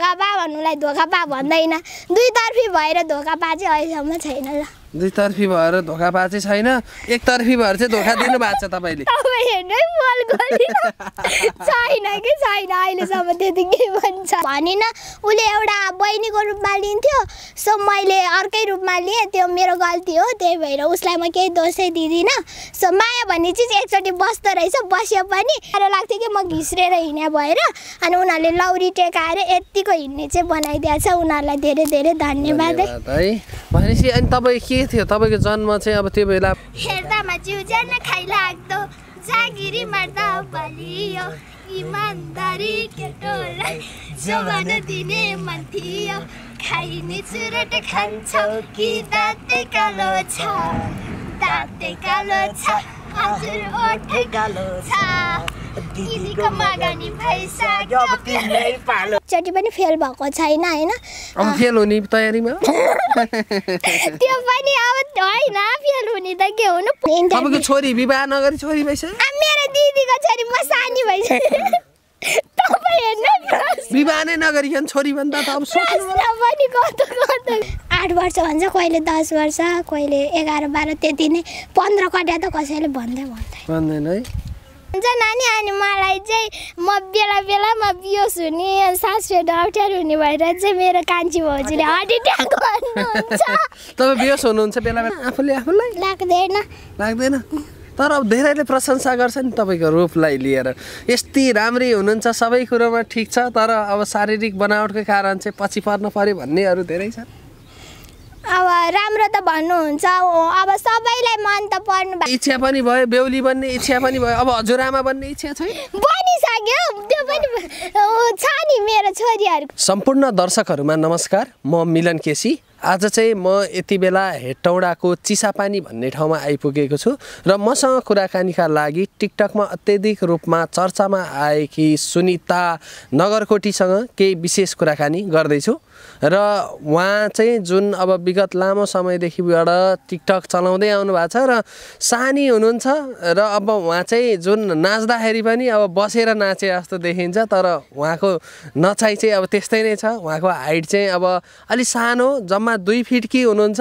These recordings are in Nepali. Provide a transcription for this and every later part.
धोका पा भन्नुलाई धोका पा भन्दैन। दुईतर्फी भएर धोका पा चाहिँ अहिलेसम्म छैन ल। दुईतर्फी भएर धोका पा चाहिँ छैन। एकतर्फी भएर चाहिँ धोका दिनु भएको छ तपाईँले। छैन कि छैन? अहिलेसम्म त्यति के भन्छ? भनिनँ उसले एउटा बहिनीको रूपमा लिन्थ्यो। सो मैले अर्कै रूपमा लिएँ। त्यो मेरो गल्ती हो। त्यही भएर उसलाई म केही दोषै दिँदिनँ। सो माया भन्ने चिज एकचोटि बस्दो रहेछ। बस्यो पनि साह्रो लाग्थ्यो कि म घिस्रेर हिँड्या भएर अनि उनीहरूले लौरी टेकाएर यत्तिको हिँड्ने चाहिँ बनाइदिएछ उनीहरूलाई धेरै धेरै धन्यवाद है। भनेपछि अनि तपाईँ के थियो? तपाईँको जन्म चाहिँ अब त्यो बेला जागिरी मर्दा बलियो। इमान्दारी जोगान दिने खाइने चुरोट खान्छौ। कि दाँते कालो छ? दाँते कालो छ। चोटि पनि फेल भएको छैन होइन अब फेल हुने तयारीमा त्यो पनि अब होइन फेल हुने त के हुनु छोरी विवाह नगरी छोरी भइसक्यो मेरो दिदीको छोरी म सानी भइसक्यो विवाह नै नगरिकन छोरी भन्दा त अब सोच्नु प्रश्न पनि कस्तो कस्तो आठ वर्ष भन्छ कहिले दस वर्ष कहिले एघार बाह्र त्यति नै। पन्ध्र कट्या त कसैले भन्दै भन्दै भन्दैन है। हुन्छ नानी अनि मलाई चाहिँ म बेला बेलामा बियोस हुने सास फेर्नु अप्ठ्यारो हुने भएर चाहिँ मेरो कान्छी भाउजूले हार्ट एट्याक तपाईँ बेहोस हुनुहुन्छ बेला बेला। आफूले आफूलाई? लाग्दैन। लाग्दैन? तर अब धेरैले प्रशंसा गर्छ नि तपाईँको रूपलाई लिएर। यति राम्री हुनुहुन्छ सबै कुरोमा ठिक छ तर अब शारीरिक बनावटको कारण चाहिँ पछि पर्न पर्यो भन्नेहरू धेरै छ। अब राम्रो त भन्नुहुन्छ अब सबैलाई मन त पर्नु इच्छा पनि भयो बेहुली बन्ने इच्छा पनि भयो। अब हजुरआमा बन्ने इच्छा छैन। बनिसक्यो त्यो पनि छ नि मेरो छोरीहरूको। सम्पूर्ण दर्शकहरूमा नमस्कार म मिलन केसी। आज चाहिँ म यति बेला हेटौँडाको चिसापानी भन्ने ठाउँमा आइपुगेको छु र मसँग कुराकानीका लागि टिकटकमा अत्यधिक रूपमा चर्चामा आएकी सुनिता नगरकोटीसँग केही विशेष कुराकानी गर्दैछु। र उहाँ चाहिँ जुन अब विगत लामो समयदेखिबाट टिकटक चलाउँदै आउनु भएको छ र सानी हुनुहुन्छ र अब उहाँ चाहिँ जुन नाच्दाखेरि पनि अब बसेर नाचे जस्तो देखिन्छ तर उहाँको नचाइ चाहिँ अब त्यस्तै नै छ। उहाँको हाइट चाहिँ अब अलिक सानो जम्मा दुई फिटकी हुनुहुन्छ।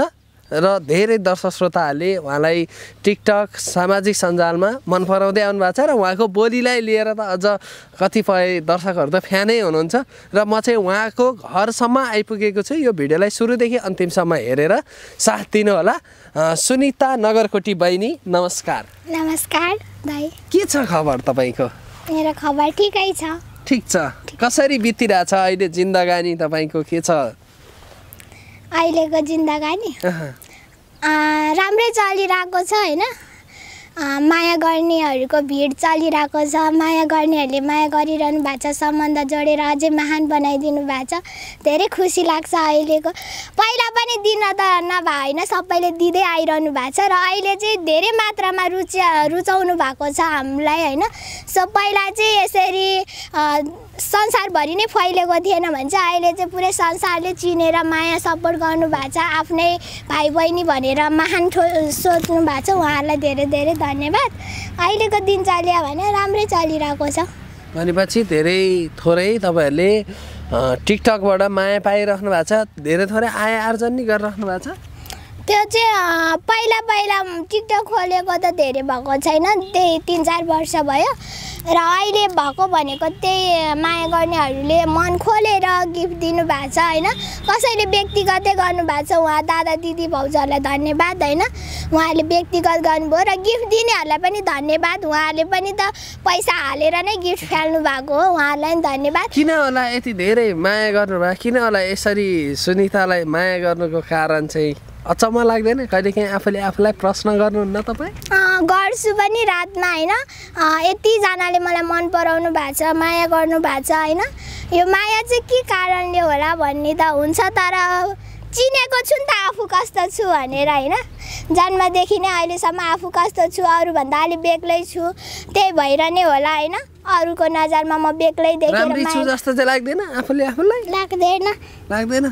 र धेरै दर्शक श्रोताहरूले उहाँलाई टिकटक सामाजिक सञ्जालमा मन पराउँदै आउनु भएको छ र उहाँको बोलीलाई लिएर त अझ कतिपय दर्शकहरू त फ्यानै हुनुहुन्छ। र म चाहिँ उहाँको घरसम्म आइपुगेको छु। यो भिडियोलाई सुरुदेखि अन्तिमसम्म हेरेर साथ दिनुहोला। सुनिता नगरकोटी बहिनी नमस्कार। नमस्कार दाई। के छ खबर तपाईँको? मेरो खबर ठिकै छ। ठिक छ। कसरी बितिरहेछ अहिले जिन्दगानी तपाईँको? के छ? अहिलेको जिन्दगानी। राम्रै चलिरहेको छ होइन? माया गर्नेहरूको भिड चलिरहेको छ माया गर्नेहरूले माया गरिरहनु भएको छ सम्बन्ध जोडेर अझै महान बनाइदिनु भएको छ। धेरै खुसी लाग्छ अहिलेको। पहिला पनि दिन त नभए होइन? सबैले दिँदै आइरहनु भएको छ र अहिले चाहिँ धेरै मात्रामा रुचि रुचाउनु भएको छ हामीलाई होइन? सो पहिला चाहिँ यसरी संसारभरि नै फैलिएको थिएन भने चाहिँ अहिले चाहिँ पुरै संसारले चिनेर माया सपोर्ट गर्नुभएको छ। आफ्नै भाइ बहिनी भनेर महान ठो सोच्नु भएको छ। उहाँहरूलाई धेरै धेरै धन्यवाद। अहिलेको दिन चल्यो भने राम्रै चलिरहेको छ। भनेपछि धेरै थोरै तपाईँहरूले टिकटकबाट माया पाइराख्नु भएको छ। धेरै थोरै आय आर्जन नि गरिराख्नु भएको छ। त्यो चाहिँ पहिला पहिला टिकटक खोलेको त धेरै भएको छैन। त्यही तिन चार वर्ष भयो। र अहिले भएको भनेको त्यही माया गर्नेहरूले मन खोलेर गिफ्ट दिनुभएको छ होइन? कसैले व्यक्तिगतै गर्नुभएको छ उहाँ दादा दिदी भाउजूहरूलाई धन्यवाद होइन? उहाँहरूले व्यक्तिगत गर्नुभयो र गिफ्ट दिनेहरूलाई पनि धन्यवाद। उहाँहरूले पनि त पैसा हालेर नै गिफ्ट फाल्नु भएको हो। उहाँहरूलाई पनि धन्यवाद। किन होला यति धेरै माया गर्नुभयो? किन होला यसरी सुनितालाई माया गर्नुको कारण चाहिँ? अचम्म लाग्दैन? कहिलेकाहीँ आफूले आफूलाई प्रश्न गर्नुहुन्न तपाईँ? गर्छु पनि रातमा होइन? यतिजनाले मलाई मन पराउनु भएको छ माया गर्नु भएको छ होइन? यो माया चाहिँ के कारणले होला भन्ने त हुन्छ तर चिनेको छु नि त आफू कस्तो छु भनेर होइन? जन्मदेखि नै अहिलेसम्म आफू कस्तो छु अरूभन्दा अलिक बेग्लै छु त्यही भएर नै होला होइन? अरूको नजरमा म बेग्लै देखेर राम्री छु माया जस्तो चाहिँ लाग्दैन आफूले आफूलाई? लाग्दैन। लाग्दैन?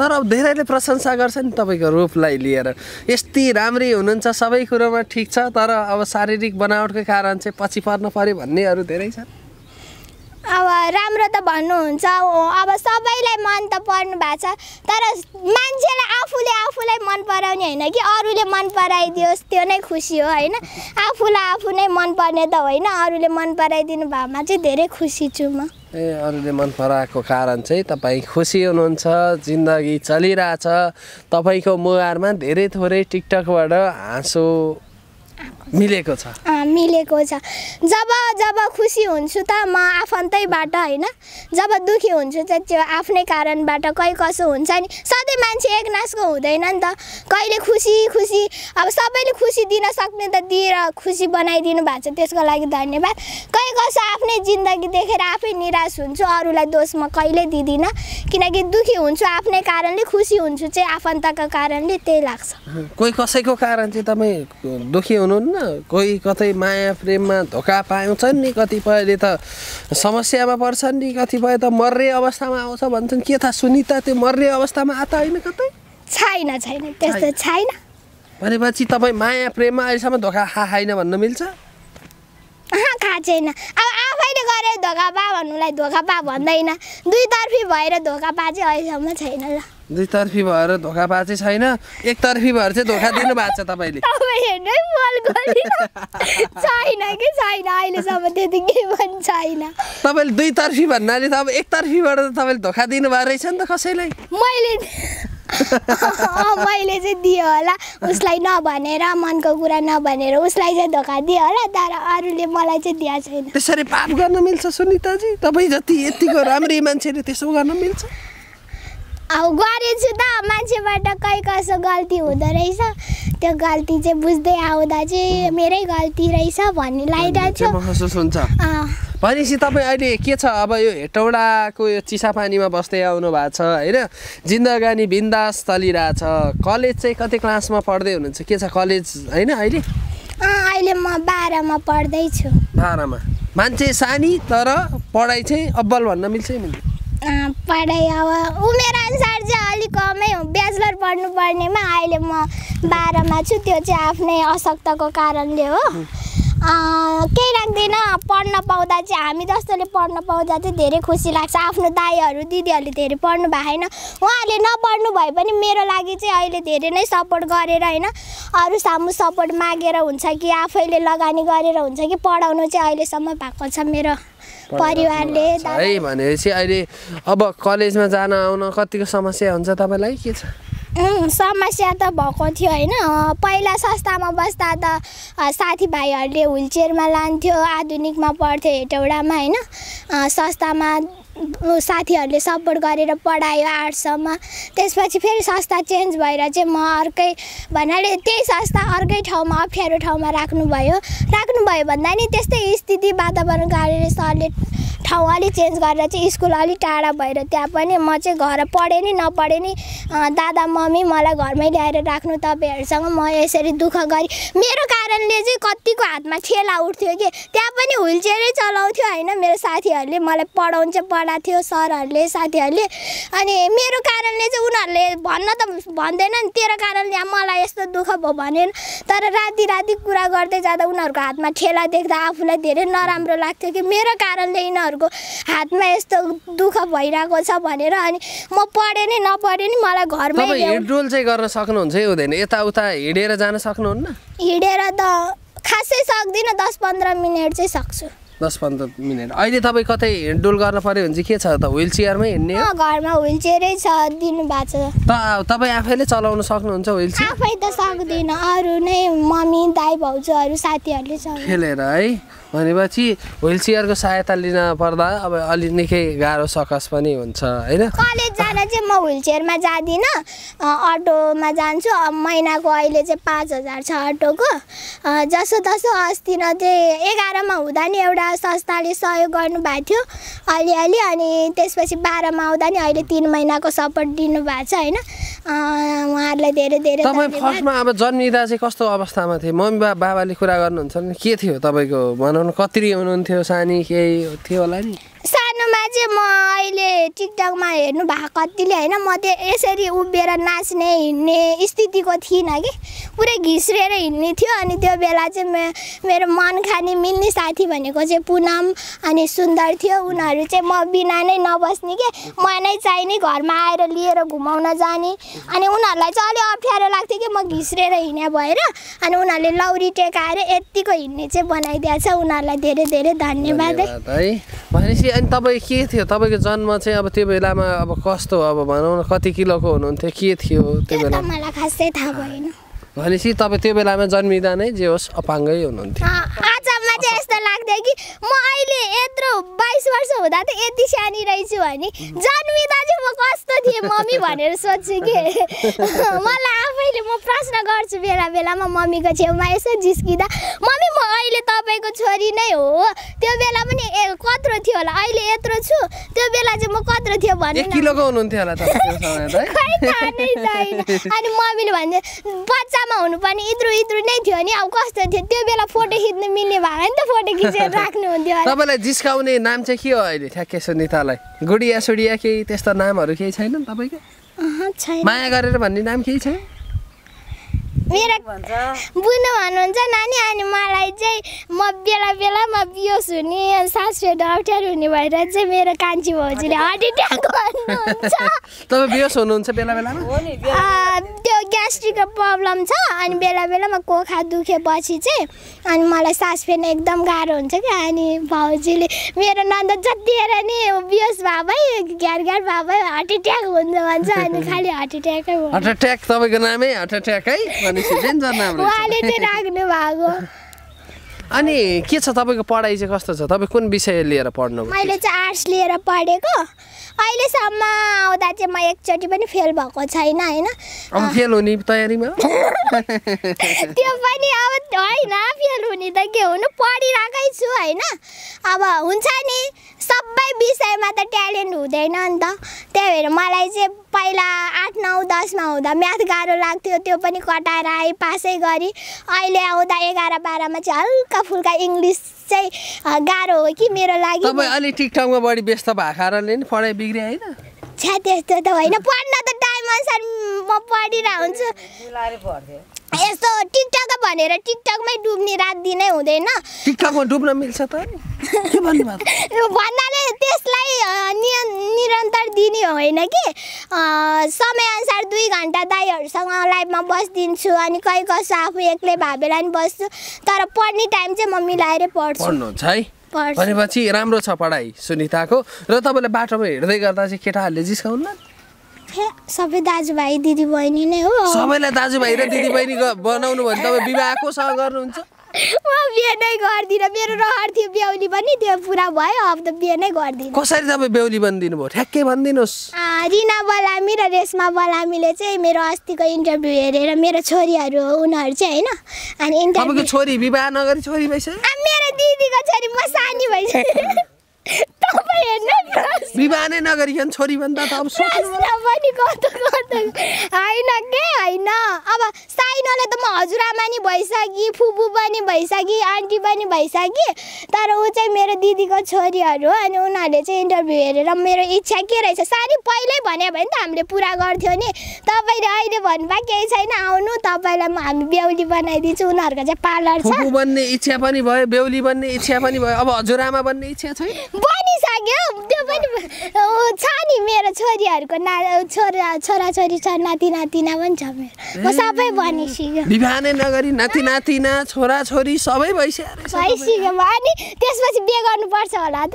तर अब धेरैले प्रशंसा गर्छ नि तपाईँको रूपलाई लिएर। यति राम्री हुनुहुन्छ सबै कुरोमा ठिक छ तर अब शारीरिक बनावटको कारण चाहिँ पछि पर्न पर्यो भन्नेहरू धेरै छ अब राम्रो त भन्नुहुन्छ अब सबैलाई मन त पर्नु भएको छ तर मान्छेलाई आफूले आफूलाई मन पराउने होइन कि अरूले मन पराइदियोस् त्यो नै खुसी हो होइन? आफूलाई आफू नै मन पर्ने त होइन अरूले मन पराइदिनु भएमा चाहिँ धेरै खुसी छु म। ए अरूले मन पराएको कारण चाहिँ तपाईँ खुसी हुनुहुन्छ जिन्दगी चलिरहेछ। तपाईँको मुहारमा धेरै थोरै टिकटकबाट हाँसो मिलेको छ। मिलेको छ। जब जब खुसी हुन्छु त म आफन्तैबाट होइन? जब दुःखी हुन्छु चाहिँ त्यो आफ्नै कारणबाट कहीँ कसो हुन्छ नि? सधैँ मान्छे एक नासको हुँदैन नि त। कहिले खुसी खुसी अब सबैले खुसी दिन सक्ने त दिएर खुसी बनाइदिनु भएको छ त्यसको लागि धन्यवाद। कहीँ कसो आफ्नै जिन्दगी देखेर आफै निराश हुन्छु अरूलाई दोष म कहिल्यै दिँदिनँ? किनकि दुःखी हुन्छु आफ्नै कारणले खुसी हुन्छु चाहिँ आफन्तको कारणले त्यही लाग्छ। कोही कसैको कारण चाहिँ तपाईँ दुःखी हुनुहुन्न? कोही कतै माया प्रेममा धोका पाउँछन् नि कतिपयले त समस्यामा पर्छन् नि कतिपय त मर्ने अवस्थामा आउँछ भन्छन्। के थाहा सुनिता त्यो मर्ने अवस्थामा आएको होइन कतै? छैन छैन त्यस्तो छैन। भनेपछि तपाईँ माया प्रेममा अहिलेसम्म धोका खा खाइन भन्न मिल्छ? अहँ, खा छैन। अब आफैले गरेर धोका पा भन्नुलाई धोका पा भन्दैन। दुईतर्फी भएर धोका पा चाहिँ अहिलेसम्म छैन ल। दुईतर्फी भएर धोका पाएको चाहिँ छैन। एकतर्फी भएर चाहिँ धोका दिनु भएको छ तपाईँले। तपाईँले दुईतर्फी भन्नाले त अब एकतर्फीबाट त तपाईँले धोका दिनुभएको रहेछ नि त कसैलाई। मैले मैले चाहिँ दिएँ होला। उसलाई नभनेर मनको कुरा नभनेर उसलाई चाहिँ धोका दिएँ होला। तर अरूले मलाई चाहिँ दिएको छैन। त्यसरी पाप गर्न मिल्छ सुनिताजी। तपाईँ जति यतिको राम्रै मान्छेले त्यसो गर्न मिल्छ। गरेछु त मान्छेबाट कहीँ कसो गल्ती हुँदो रहेछ। त्यो गल्ती चाहिँ बुझ्दै आउँदा चाहिँ मेरै गल्ती रहेछ भन्ने लागिरहेको थियो महसुस हुन्छ। अँ, भनेपछि तपाईँ अहिले के छ? अब यो हेटौडाको यो चिसापानीमा बस्दै आउनु भएको छ होइन? जिन्दगानी बिन्दास चलिरहेछ कलेज चाहिँ कति क्लासमा पढ्दै हुनुहुन्छ? के छ कलेज होइन अहिले? अहिले म बाह्रमा पढ्दैछु। बाह्रमा। मान्छे सानी तर पढाइ चाहिँ अब्बल भन्न मिल्छ अँ, पढाइ अब उमेर अनुसार चाहिँ अलिक कमै हो। ब्याचलर पढ्नु पर्नेमा अहिले म बाह्रमा छु त्यो चाहिँ आफ्नै अशक्तको कारणले हो। केही लाग्दैन पढ्न पाउँदा चाहिँ हामी जस्तोले पढ्न पाउँदा चाहिँ धेरै खुसी लाग्छ। आफ्नो दाईहरू दिदीहरूले धेरै पढ्नु भएको छैन उहाँहरूले नपढ्नु भए पनि मेरो लागि चाहिँ अहिले धेरै नै सपोर्ट गरेर होइन अरू सामु सपोर्ट मागेर हुन्छ कि आफैले लगानी गरेर हुन्छ कि पढाउनु चाहिँ अहिलेसम्म भएको छ मेरो परिवारले। है भनेपछि अहिले अब कलेजमा जान आउन कतिको समस्या हुन्छ तपाईँलाई? के छ? समस्या त भएको थियो होइन। पहिला संस्थामा बस्दा त साथीभाइहरूले हुलचेयरमा लान्थ्यो आधुनिकमा पढ्थ्यो हेटौडामा होइन। संस्थामा साथीहरूले सपोर्ट गरेर पढायो आर्ट्ससम्म। त्यसपछि फेरि संस्था चेन्ज भएर चाहिँ म अर्कै भन्नाले त्यही संस्था अर्कै ठाउँमा अप्ठ्यारो ठाउँमा राख्नुभयो। राख्नुभयो भन्दा नि त्यस्तै स्थिति वातावरण गरेर सरले ठाउँ अलिक चेन्ज गरेर चाहिँ स्कुल अलिक टाढा भएर त्यहाँ पनि म चाहिँ घर पढेँ नि नपढेँ नि। दादा मम्मी मलाई घरमै ल्याएर राख्नु तपाईँहरूसँग म यसरी दुःख गरेँ मेरो कारणले चाहिँ कतिको हातमा ठेला उठ्थ्यो कि त्यहाँ पनि हुलचेयरै चलाउँथ्यो होइन। मेरो साथीहरूले मलाई पढाउनु चाहिँ पढाएको थियो सरहरूले साथीहरूले। अनि मेरो कारणले चाहिँ उनीहरूले भन्न त भन्दैन नि तेरो कारणले मलाई यस्तो दुःख भयो भनेर तर राति राति कुरा गर्दै जाँदा उनीहरूको हातमा ठेला देख्दा आफूलाई धेरै नराम्रो लाग्थ्यो कि मेरो कारणले यिनीहरूको हातमा यस्तो दुःख भइरहेको छ भनेर अनि म पढेँ नि नपढेँ नि मलाई घरमै हिँडडुल चाहिँ गर्न सक्नुहुन्छ हुँदैन। यताउता हिँडेर जान सक्नुहुन्न? हिँडेर त खासै सक्दिनँ दस पन्ध्र मिनट चाहिँ सक्छु। दस पन्ध्र मिनट। अहिले तपाईँ कतै हिँडडुल गर्न पऱ्यो भने चाहिँ के छ त? विल चेयरमै हिँड्ने घरमा हुइल चेयरै छ दिनुभएको छ। त तपाईँ आफैले चलाउन सक्नुहुन्छ विल चेयर आफै त सक्दिनँ अरू नै मम्मी दाई भाउजूहरू साथीहरूले खेलेर है। भनेपछि विल चेयरको सहायता लिन पर्दा अब अलि निकै गाह्रो सकस पनि हुन्छ होइन? कलेज जान चाहिँ म हुइल चेयरमा जाँदिनँ अटोमा जान्छु। अब महिनाको अहिले चाहिँ पाँच हजार छ अटोको। जसो तसो अस्ति न चाहिँ एघारमा हुँदा नि एउटा संस्थाले सहयोग गर्नुभएको थियो अलिअलि अनि त्यसपछि बाह्रमा आउँदा नि अहिले तिन महिनाको सपोर्ट दिनुभएको छ होइन? उहाँहरूलाई धेरै धेरै तपाईँ फर्स्टमा अब जन्मिँदा चाहिँ कस्तो अवस्थामा थियो मम्मी बाबाले कुरा गर्नुहुन्छ भने के थियो तपाईँको भनौँ न कतिरी हुनुहुन्थ्यो सानी केही थियो होला नि? सानोमा चाहिँ म अहिले टिकटकमा हेर्नु भएको कतिले होइन म त्यो यसरी उभिएर नाच्ने हिँड्ने स्थितिको थिइनँ कि। पुरै घिस्रिएर हिँड्ने थियो अनि त्यो बेला चाहिँ मे मेरो मन खाने मिल्ने साथी भनेको चाहिँ पुनम अनि सुन्दर थियो। उनीहरू चाहिँ म बिना नै नबस्ने के म नै चाहिने घरमा आएर लिएर घुमाउन जाने। अनि उनीहरूलाई चाहिँ अलिक अप्ठ्यारो लाग्थ्यो कि म घिस्रिएर हिँड्ने भएर अनि उनीहरूले लौरी टेकाएर यत्तिको हिँड्ने चाहिँ बनाइदिएछ उनीहरूलाई धेरै धेरै धन्यवाद है। भनेपछि अनि तपाईँ के थियो? तपाईँको जन्म चाहिँ अब त्यो बेलामा अब कस्तो अब भनौँ न कति किलोको हुनुहुन्थ्यो? के थियो त्यो बेला मलाई खासै थाहा भएन। भनेपछि तपाईँ त्यो बेलामा जन्मिँदा नै जे होस् अपाङ्गै हुनुहुन्थ्यो अँ, आजमा चाहिँ यस्तो लाग्थ्यो कि म अहिले यत्रो बाइस वर्ष हुँदा त यति सानी रहेछु भने जन्मिँदा चाहिँ म कस्तो थिएँ मम्मी भनेर सोध्छु कि? मलाई आफैले म प्रश्न गर्छु बेला बेलामा मम्मीको छेउमा यसो जिस्किँदा मम्मी म अहिले तपाईँको छोरी नै हो। त्यो बेला पनि ए कत्रो थियो होला अहिले यत्रो छु। त्यो बेला चाहिँ म कत्रो थियो भन्नु एक न। किलोको हुनुहुन्थ्यो होला तपाईँ त्यो समय त है? खै थाहा नै छैन। अनि मम्मीले भन्थ्यो बच्चामा हुनुपर्ने इत्रु इत्रु नै थियो नि। अब कस्तो थियो? त्यो बेला फोटो खिच्नु मिल्ने भएर नि त फोटो तपाईँलाई जिस्काउने नाम चाहिँ के हो अहिले? ठ्याक्कै सुनितालाई। गुडिया सुडिया केही त्यस्तो नामहरू केही छैनन् तपाईँको? छैन। माया गरेर भन्ने नाम केही छैन? मेरो बुनु भन्नुहुन्छ नानी अनि मलाई चाहिँ म बेला बेलामा बियोस हुने अनि सास अप्ठ्यारो हुने भएर चाहिँ मेरो कान्छी भाउजूले हार्ट एट्याक तपाईँ बेहोस हुनुहुन्छ बेला बेलामा आ, त्यो ग्यास्ट्रिकको प्रब्लम छ अनि बेला बेलामा कोखा दुखेपछि चाहिँ अनि मलाई सास फेर्न एकदम गाह्रो हुन्छ क्या अनि भाउजूले मेरो नन्द जतिखेर नि बियोस ग्यार ग्यार भए भई हार्ट एट्याक हुन्छ भन्छ अनि खालि हार्ट एट्याकै हो। हार्ट एट्याक तपाईँको नामै हार्ट एट्याक है चाहिँ राख्नु भएको। अनि के छ तपाईँको पढाइ चाहिँ कस्तो छ? तपाईँ कुन विषय लिएर पढ्नुभयो मैले चाहिँ आर्ट्स लिएर पढेको। अहिलेसम्म आउँदा चाहिँ म एकचोटि पनि फेल भएको छैन होइन? फेल हुने तयारीमा? त्यो पनि अब होइन फेल हुने त के हुनु? पढिरहेकै छु होइन? अब हुन्छ नि सबै विषयमा त ट्यालेन्ट हुँदैन नि त। त्यही भएर मलाई चाहिँ पहिला आठ नौ दसमा हुँदा म्याथ गाह्रो लाग्थ्यो त्यो पनि कटाएर आएँ पासै गरेँ। अहिले आउँदा एघार बाह्रमा चाहिँ हल्का फुल्का इङ्ग्लिस चाहिँ गाह्रो हो कि मेरो लागि तपाईँ अलि टिकटकमा बढी व्यस्त भएको कारणले नि पढाइ बिग्रियो होइन? छ्या त्यस्तो त होइन। पढ्न त टाइम अनुसार म पढिरहेको हुन्छु यस्तो टिकटक भनेर टिकटकमै डुब्ने रात दिनै हुँदैन। टिकटकमा डुब्न मिल्छ त के भन्नाले त्यसलाई निरन्तर दिने होइन कि। समयअनुसार दुई घन्टा दाईहरूसँग लाइभमा बसिदिन्छु अनि कहीँ कसो आफू एक्लै भए बेला नि बस्छु। तर पढ्ने टाइम चाहिँ म मिलाएरै पढ्छु। पढ्नुहुन्छ है। भनेपछि राम्रो छ पढाइ सुनिताको। र तपाईँले बाटोमा हिँड्दै गर्दा चाहिँ केटाहरूले जिस्काउन्न? हे, सबै दाजुभाइ दिदीबहिनी नै हो। सबैलाई दाजुभाइ र दिदीबहिनी बनाउनु भने तपाईँ विवाह कोसँग गर्नुहुन्छ? म बिहे नै गर्दिनँ। मेरो रहर थियो बेहुली पनि त्यो पुरा भयो। अब त बिहे नै गर्दिनँ। कसरी तपाईँ बेहुली बनिदिनु भयो ठ्याक्कै भनिदिनुहोस् रिना बलामी र रेशमा बलामीले चाहिँ मेरो अस्तिको इन्टरभ्यू हेरेर मेरो छोरीहरू हो उनीहरू चाहिँ होइन। अनि इन्टरभ्यू छोरी विवाह नगरी छोरी भइसक्यो? मेरो दिदीको छोरी म सानी भइसक्यो विवाह नै नगरिकन छोरी भन्दा त अब होइन के? होइन। अब साइनोले त म हजुरआमा नि भइसकेँ फुपू पनि भइसकेँ आन्टी पनि भइसकेँ तर ऊ चाहिँ मेरो दिदीको छोरीहरू हो अनि उनीहरूले चाहिँ इन्टरभ्यू हेरेर मेरो इच्छा के रहेछ? सानी पहिल्यै भन्यो भने त हामीले पुरा गर्थ्यो नि। तपाईँले अहिले भन्नुभयो केही छैन आउनु तपाईँलाई म हामी बेहुली बनाइदिन्छु उनीहरूको चाहिँ पार्लर छ। बन्ने इच्छा पनि भयो बेहुली बन्ने इच्छा पनि भयो। अब हजुरआमा बन्ने इच्छा छैन। बनिसक्यो त्यो पनि छ नि मेरो छोरीहरूको ना छोरा छोराछोरी छ नाति नातिना पनि छ मेरो। म सबै बनिसक्यो विवाह नै नगरी नाति नातिना छोरा छोरी सबै भइसक्यो। भइसक्यो म अनि त्यसपछि बिहे गर्नुपर्छ होला त।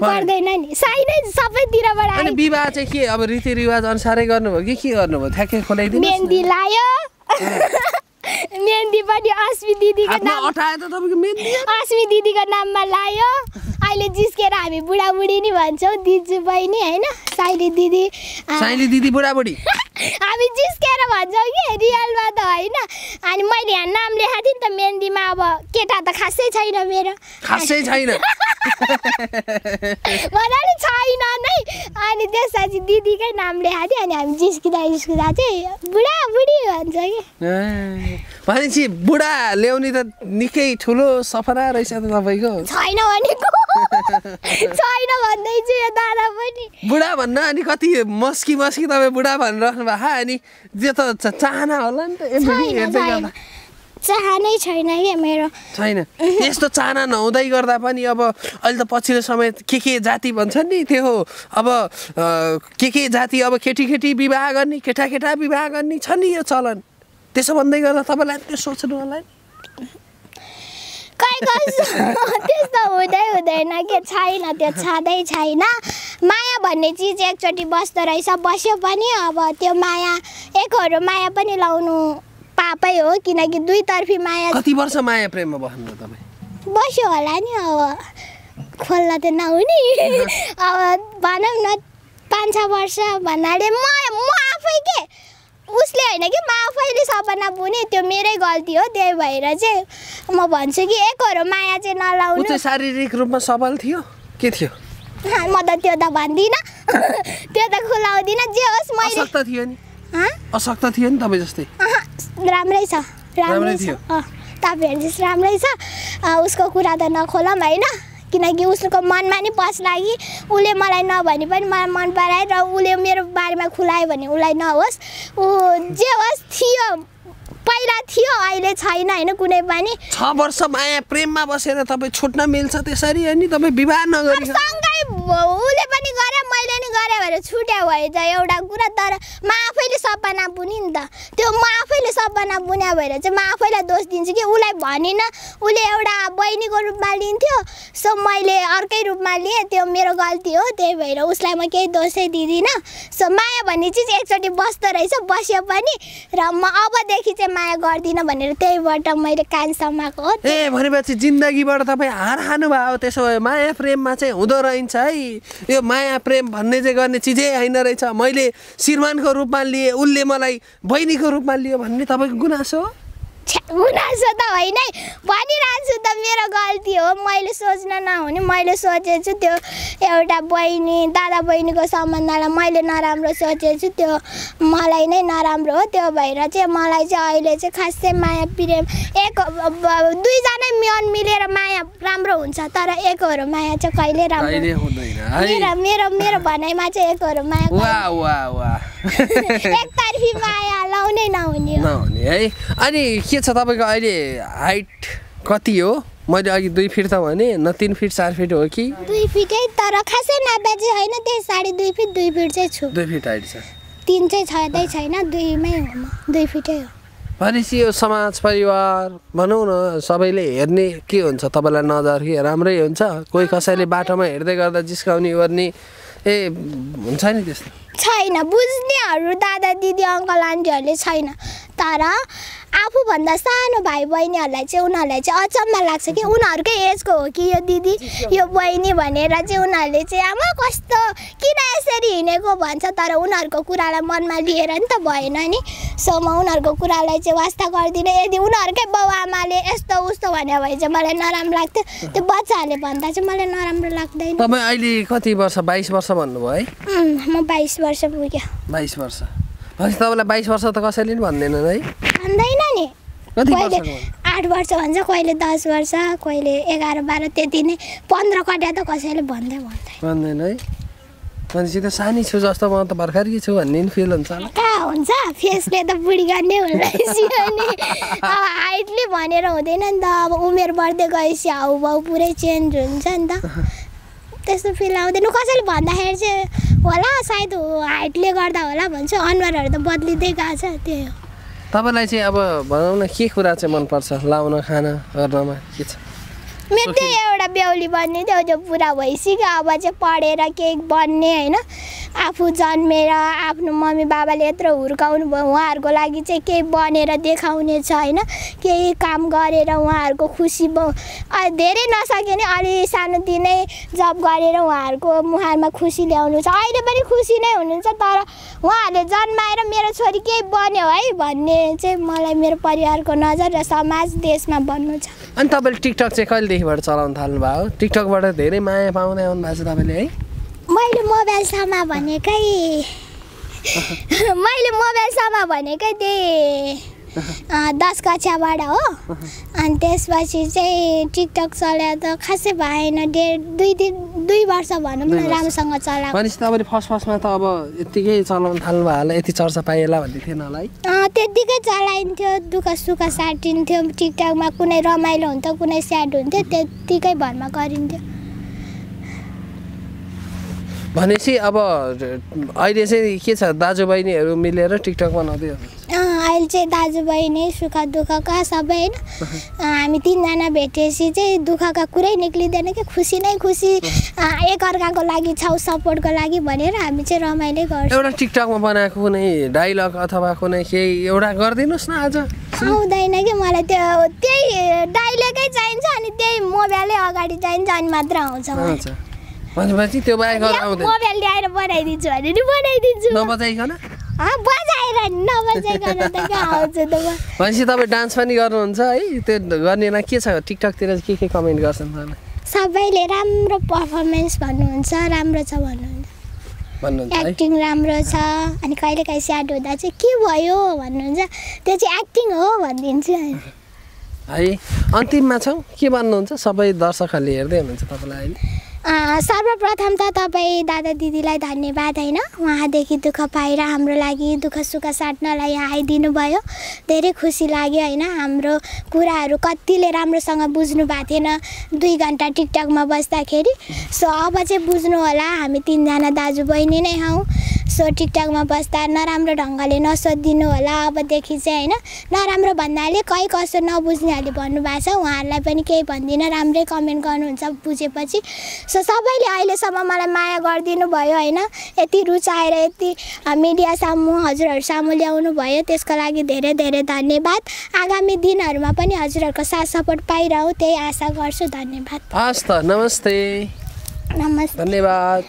पर्दैन नि साई नै। सबैतिरबाट अनि विवाह चाहिँ के? अब रीतिरिवाज अनुसारै गर्नुभयो कि के गर्नुभयो? ठ्याक्कै खोलाइदिनु मेहन्दी लायो मेहन्दी पनि अस्मी दिदीको नाम त तपाईँको मेहन्दी? अस्मी दिदीको नाममा लायो। अहिले जिस्केर हामी बुढाबुढी नि भन्छौँ दिजु बहिनी होइन? साइली दिदी साइली दिदी बुढाबुढी। हामी जिस्केर भन्छौँ कि रियलमा त होइन? अनि मैले यहाँ नाम लेखाएको थिएँ नि त मेहन्दीमा अब केटा त खासै छैन मेरो। खासै छैन। भन नि छैन नै। अनि त्यसपछि दिदीकै नाम लेखाएको थियो अनि हामी जिस्किँदा जिस्किँदा चाहिँ बुढा बुढी भन्छ कि। भनेपछि बुढा ल्याउने त निकै ठुलो सपना रहेछ त तपाईँको। छैन भनेको। छैन भन्दैछु यो दादा पनि। बुढा भन्न अनि कति मस्की मस्की तपाईँ बुढा भनिराख्नु भएको अनि त्यो त चाहना होला नि त। चाहनै छैन क्या मेरो? छैन। यस्तो चाहना नहुँदै गर्दा पनि अब अहिले त पछिल्लो समय के के जाति भन्छ नि त्यो हो। अब के के जाति अब केटी केटी विवाह गर्ने केटा केटा विवाह गर्ने छ नि यो चलन। त्यसो भन्दै गर्दा तपाईँलाई त्यो सोच्नु होला नि। त्यस्तो हुँदै हुँदैन के छैन त्यो छँदै छैन। माया भन्ने चिज एकचोटि बस्दो रहेछ बस्यो पनि अब त्यो माया एकहरू माया पनि लाउनु पापै हो किनकि दुईतर्फी माया कति वर्ष माया प्रेममा बस्नु तपाईँ? बस्यो होला नि अब। खोल्न त नहुने। अब भनौँ न पाँच छ वर्ष भन्नाले म म आफै के? उसले होइन कि म आफैले सपना बुने त्यो मेरै गल्ती हो त्यही भएर चाहिँ म भन्छु कि एकहरू माया चाहिँ नलाउनु। शारीरिक रूपमा सबल थियो? के थियो? म त त्यो त भन्दिनँ। त्यो त खुलाउँदिनँ। जे होस् मैले थियो नि। हँ? अशक्त थियो नि तपाईँ जस्तै। राम्रै छ राम्रै छ। तपाईँहरू जस्तो राम्रै छ। उसको कुरा त नखोलौँ होइन किनकि उसको मनमा नि पस्ला कि उसले मलाई नभने पनि मलाई मन परायो र उसले मेरो बारेमा खुलायो भने उसलाई नहोस्। ऊ जे होस् थियो पहिला थियो अहिले छैन होइन कुनै पनि। छ वर्ष माया प्रेममा बसेर तपाईँ छुट्न मिल्छ त्यसरी अनि तपाईँ विवाह नगरी सँगै उसले पनि गरे मैले नि गरेँ भनेर छुट्या भयो त एउटा कुरा तर म आफैले सपना बुने नि त। त्यो म सपना बुन्या भएर चाहिँ म आफैलाई दोष दिन्छु कि उसलाई भनिनँ। उसले एउटा बहिनीको रूपमा लिन्थ्यो सो मैले अर्कै रूपमा लिएँ त्यो मेरो गल्ती हो त्यही भएर उसलाई म केही दोषै दिँदिनँ। सो माया भन्ने चिज एकचोटि बस्दो रहेछ बस्यो पनि र म अबदेखि चाहिँ माया गर्दिनँ भनेर त्यहीबाट मैले कान समाएको हो। ए भनेपछि जिन्दगीबाट तपाईँ हार खानुभयो त्यसो भए माया प्रेममा चाहिँ हुँदो रहेछ है। यो माया प्रेम भन्ने चाहिँ गर्ने चिजै होइन रहेछ। मैले श्रीमानको रूपमा लिएँ उसले मलाई बहिनीको रूपमा लियो भन्ने। तपाईँको गुनासो गुनासो त होइन है। भनिरहेको छु त मेरो गल्ती हो। मैले सोच्न नहुने मैले सोचेको छु त्यो एउटा बहिनी दादा बहिनीको सम्बन्धलाई मैले नराम्रो सोचेको छु। त्यो मलाई नै नराम्रो हो। त्यो भएर चाहिँ मलाई चाहिँ अहिले चाहिँ खासै माया प्रेम एक दुईजनै मन मिलेर माया राम्रो हुन्छ तर एकहरू माया चाहिँ कहिले राम्रो मेरो मेरो मेरो भनाइमा चाहिँ एकहरू माया एकतर्फी माया लाउनै नहुने है। अनि के छ तपाईँको अहिले हाइट कति हो? मैले अघि दुई फिट त भने न तिन फिट चार फिट हो कि? दुई फिटै तर खासै चाहिँ होइन त्यही साढे दुई फिट दुई फिट चाहिँ छु। दुई फिट हाइट छ। तिन चाहिँ छँदै छैन दुईमै हो म दुई फिटै हो। भनेपछि यो समाज परिवार भनौँ न सबैले हेर्ने के हुन्छ? तपाईँलाई नजर के? राम्रै हुन्छ? कोही कसैले बाटोमा हेर्दै गर्दा जिस्काउने गर्ने ए हुन्छ नि त्यस्तो। छैन। बुझ्नेहरू दादा दिदी अङ्कल आन्टीहरूले छैन। तर आफूभन्दा सानो भाइ बहिनीहरूलाई चाहिँ उनीहरूलाई चाहिँ अचम्म लाग्छ कि उनीहरूकै एजको हो कि यो दिदी यो बहिनी भनेर चाहिँ उनीहरूले चाहिँ आमा कस्तो किन यसरी हिँडेको भन्छ? तर उनीहरूको कुरालाई मनमा लिएर नि त भएन नि। सो म उनीहरूको कुरालाई चाहिँ वास्ता गर्दिनँ। यदि उनीहरूकै बाउ आमाले यस्तो उस्तो भन्यो भने चाहिँ मलाई नराम्रो लाग्थ्यो। त्यो बच्चाहरूले भन्दा चाहिँ मलाई नराम्रो लाग्दैन। तपाईँ अहिले कति वर्ष बाइस वर्ष भन्नुभयो है? म बाइस वर्ष पुग्यो। बाइस वर्ष। भनेपछि तपाईँलाई बाइस वर्ष त कसैले पनि भन्दैनन् है भन्दैन नि। कहिले आठ वर्ष भन्छ कहिले दस वर्ष कहिले एघार बाह्र त्यति नै। पन्ध्र कट्या त कसैले भन्दै भन्दै भन्दैन है। भनेपछि त सानी छु जस्तो म त भर्खरकी छु भन्ने नि फिल हुन्छ कहाँ हुन्छ? फेसले त बुढी गर्ने हुँदैछ अनि अब हाइटले भनेर हुँदैन नि त। अब उमेर बढ्दै गएपछि हाउभाउ पुरै चेन्ज हुन्छ नि त। त्यस्तो फिल आउँदैन। कसैले भन्दाखेरि चाहिँ होला सायद हाइटले गर्दा होला भन्छु। अनुहारहरू त बद्लिँदै गएको छ त्यही हो। तपाईँलाई चाहिँ अब भनौँ न के कुरा चाहिँ मनपर्छ? लाउन खान गर्नमा के छ? मेरो त्यही बेहुली बन्ने थियो। त्यो पुरा भइसक्यो। अब चाहिँ पढेर केही बन्ने होइन। आफू जन्मेर आफ्नो मम्मी बाबाले यत्रो हुर्काउनु भयो। उहाँहरूको लागि चाहिँ केही बनेर देखाउने छ होइन। केही काम गरेर उहाँहरूको खुसी धेरै नसके नि अलि सानोतिनै जब गरेर उहाँहरूको मुहारमा खुसी ल्याउनु छ। अहिले पनि खुसी नै हुनुहुन्छ तर उहाँहरूले जन्माएर मेरो छोरी केही बन्यो है भन्ने चाहिँ मलाई मेरो परिवारको नजर र समाज देशमा बन्नु छ। अनि तपाईँले टिकटक चाहिँ कहिलेदेखिबाट चलाउन थाल्नु भयो टिकटकबाट धेरै माया पाउँदै आउनु भएको छ तपाईँले है? मैले मोबाइलसम्म भनेकै मैले मोबाइलसम्म भनेकै त्यही। दस कक्षाबाट हो। अनि त्यसपछि चाहिँ टिकटक चलाएर त खासै भएन डेढ दुई दिन दुई वर्ष भनौँ न। राम्रोसँग चलाएको। भनेपछि तपाईँले फर्स्ट फर्स्टमा त अब यत्तिकै चलाउन थाल्नु भयो होला यति चर्चा पाइएला भन्ने थिएन होला है? त्यत्तिकै चलाइन्थ्यो दुःख सुख साटिन्थ्यो टिकटकमा कुनै रमाइलो हुन्थ्यो कुनै स्याड हुन्थ्यो त्यत्तिकै भरमा गरिन्थ्यो। भनेपछि अब अहिले चाहिँ के छ दाजुबहिनीहरू मिलेर टिकटक बनाउँदै अहिले चाहिँ दाजुबहिनी सुख दुःखका सबै होइन। हामी तिनजना भेटेपछि चाहिँ दुःखका कुरै निक्लिँदैन कि खुसी नै खुसी एकअर्काको लागि छौ सपोर्टको लागि भनेर हामी चाहिँ रमाइलो गर्छौँ। एउटा टिकटकमा बनाएको कुनै डाइलग अथवा कुनै केही एउटा गरिदिनुहोस् न आज। आउँदैन कि मलाई त्यो त्यही डाइलेकै चाहिन्छ अनि त्यही मोबाइलै अगाडि चाहिन्छ अनि मात्र आउँछ भनेपछि त्यो बाहेक मोबाइल ल्याएर बनाइदिन्छु भने नि बनाइदिन्छु। नबजाइकन? भनेपछि तपाईँ डान्स पनि गर्नुहुन्छ है? त्यो गर्नेलाई के छ? टिकटकतिर के के कमेन्ट गर्छन् सबैले राम्रो पर्फर्मेन्स भन्नुहुन्छ राम्रो छ भन्नुहुन्छ। एक्टिङ राम्रो छ अनि कहिले काहीँ स्याड हुँदा चाहिँ के भयो भन्नुहुन्छ। त्यो चाहिँ एक्टिङ हो भनिदिन्छु है? अन्तिममा छौँ? के भन्नुहुन्छ? सबै दर्शकहरूले हेर्दै हुनुहुन्छ तपाईँलाई अहिले। सर्वप्रथम त तपाईँ दादा दिदीलाई धन्यवाद होइन? उहाँदेखि दुःख पाएर हाम्रो लागि दुःख सुख साट्नलाई यहाँ आइदिनु भयो धेरै खुसी लाग्यो होइन? हाम्रो कुराहरू कतिले राम्रोसँग बुझ्नु भएको थिएन। दुई घन्टा टिकटकमा बस्दाखेरि। सो अब चाहिँ बुझ्नु होला हामी तिनजना दाजुबहिनी नै हौँ। सो टिकटकमा बस्दा नराम्रो ढङ्गले नसोधिदिनु होला। अबदेखि चाहिँ होइन नराम्रो भन्नाले कहीँ कसो नबुझ्नेहरूले भन्नुभएको छ। उहाँहरूलाई पनि केही भन्दिनँ राम्रै कमेन्ट गर्नुहुन्छ बुझेपछि। सो सबैले अहिलेसम्म मलाई माया गरिदिनु भयो होइन। यति रुचाएर यति मिडिया सामु हजुरहरू सामु ल्याउनु भयो। त्यसको लागि धेरै धेरै धन्यवाद। आगामी दिनहरूमा पनि हजुरहरूको साथ सपोर्ट पाइरहँ। त्यही आशा गर्छु। धन्यवाद। हस् त नमस्ते। नमस्ते। धन्यवाद।